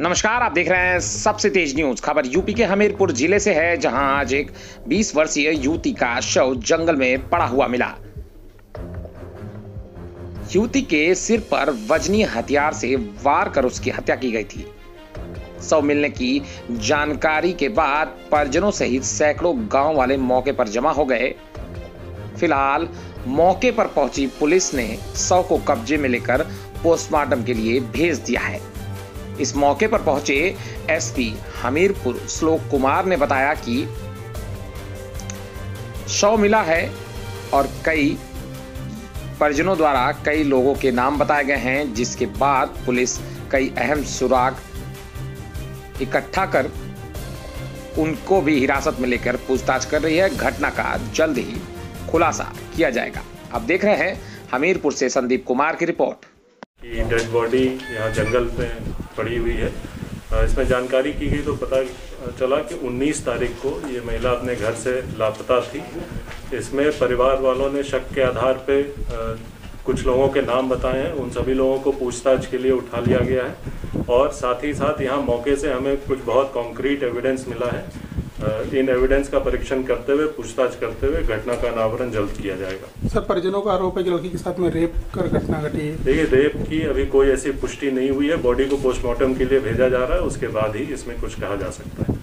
नमस्कार, आप देख रहे हैं सबसे तेज न्यूज़। खबर यूपी के हमीरपुर ज़िले से है, जहाँ आज एक 20 वर्षीय युवती का शव जंगल में पड़ा हुआ मिला। युवती के सिर पर वजनी हथियार से वार कर उसकी हत्या की गई थी। शव मिलने की जानकारी के बाद परिजनों सहित सैकड़ों गाँव वाले मौके पर जमा हो गए। फ़िलहाल मौके पर पहुँची पुलिस ने शव को कब्जे में लेकर पोस्टमार्टम के लिए भेज दिया है। इस मौके पर पहुँचे एसपी हमीरपुर श्लोक कुमार ने बताया कि शव मिला है और कई परिजनों द्वारा कई लोगों के नाम बताए गए हैं, जिसके बाद पुलिस कई अहम सुराग इकट्ठा कर उनको भी हिरासत में लेकर पूछताछ कर रही है। घटना का जल्द ही खुलासा किया जाएगा। अब देख रहे हैं हमीरपुर से संदीप कुमार की रिपोर्ट। डेड बॉडी यहाँ जंगल में पड़ी हुई है। इसमें जानकारी की गई तो पता चला कि 19 तारीख को ये महिला अपने घर से लापता थी। इसमें परिवार वालों ने शक के आधार पे कुछ लोगों के नाम बताए हैं। उन सभी लोगों को पूछताछ के लिए उठा लिया गया है। और साथ ही साथ यहाँ मौके से हमें कुछ बहुत कॉन्क्रीट एविडेंस मिला है। इन एविडेंस का परीक्षण करते हुए पूछताछ करते हुए घटना का अनावरण जल्द किया जाएगा। सर परिजनों का आरोप है कि लड़की के साथ में रेप कर घटना घटी है। देखिए रेप की अभी कोई ऐसी पुष्टि नहीं हुई है। बॉडी को पोस्टमार्टम के लिए भेजा जा रहा है उसके बाद ही इसमें कुछ कहा जा सकता है।